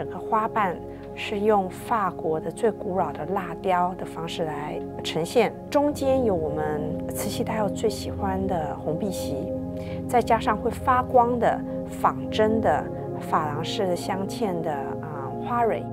整个花瓣是用法国的最古老的蜡雕的方式来呈现，中间有我们慈禧太后最喜欢的红碧玺，再加上会发光的仿真的珐琅式的镶嵌的啊花蕊。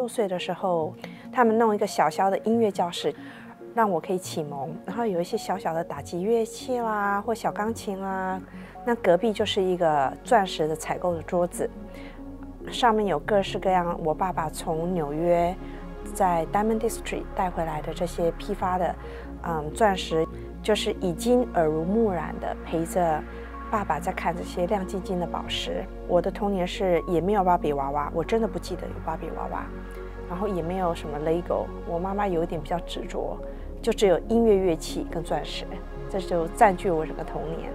六岁的时候，他们弄一个小小的音乐教室，让我可以启蒙。然后有一些小小的打击乐器啦，或小钢琴啦。那隔壁就是一个钻石的采购的桌子，上面有各式各样我爸爸从纽约在 Diamond District 带回来的这些批发的，嗯，钻石，就是已经耳濡目染的陪着爸爸在看这些亮晶晶的宝石。我的童年是也没有芭比娃娃，我真的不记得有芭比娃娃。然后也没有什么 Lego，我妈妈有一点比较执着，就只有音乐乐器跟钻石，这就占据我整个童年。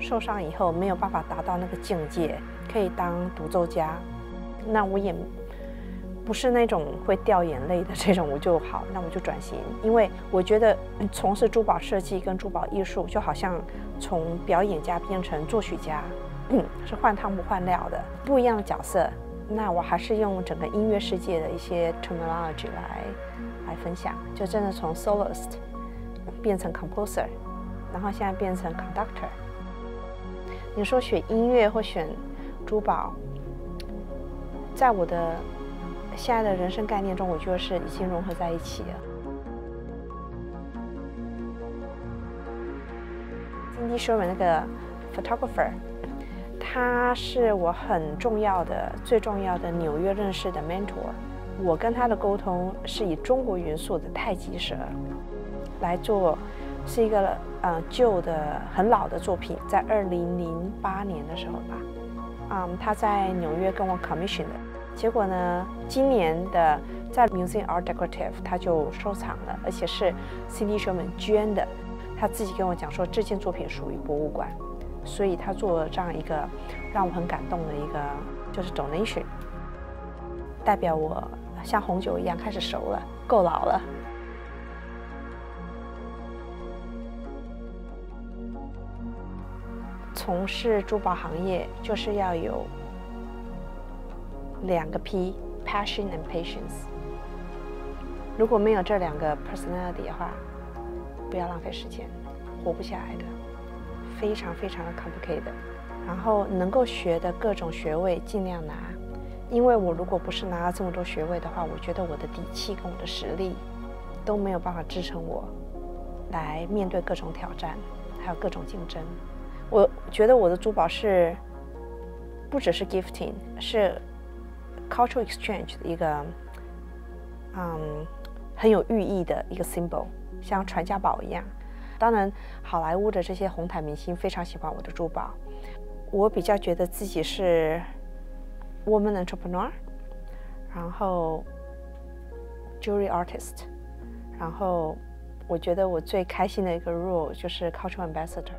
受伤以后没有办法达到那个境界，可以当独奏家，那我也不是那种会掉眼泪的这种，我就好，那我就转型，因为我觉得从事珠宝设计跟珠宝艺术，就好像从表演家变成作曲家。是换汤不换料的不一样的角色。那我还是用整个音乐世界的一些 terminology 来来分享，就真的从 soloist 变成 composer，然后现在变成 conductor。你说选音乐或选珠宝，在我的现在的人生概念中，我觉得是已经融合在一起了。金迪说文那个 photographer。他是我很重要的、最重要的纽约认识的 mentor。我跟他的沟通是以中国元素的太极蛇来做，是一个呃旧的、很老的作品，在二零零八年的时候吧，嗯，他在纽约跟我 commission 的，结果呢，今年的在 Museum Art Decorative 他就收藏了，而且是 Cindy Sherman 捐的，他自己跟我讲说这件作品属于博物馆。所以他做了这样一个让我很感动的一个，就是 donation，代表我像红酒一样开始熟了，够老了。从事珠宝行业就是要有两个 P，passion and patience。如果没有这两个 personality 的话，不要浪费时间，活不下来的。非常非常的 complicated，然后能够学的各种学位尽量拿，因为我如果不是拿了这么多学位的话，我觉得我的底气跟我的实力都没有办法支撑我来面对各种挑战，还有各种竞争。我觉得我的珠宝是不只是 gifting，是 cultural exchange 的一个，嗯，很有寓意的一个 symbol，像传家宝一样。当然，好莱坞的这些红毯明星非常喜欢我的珠宝。我比较觉得自己是 woman entrepreneur，然后 jewelry artist，然后我觉得我最开心的一个 role 就是 cultural ambassador。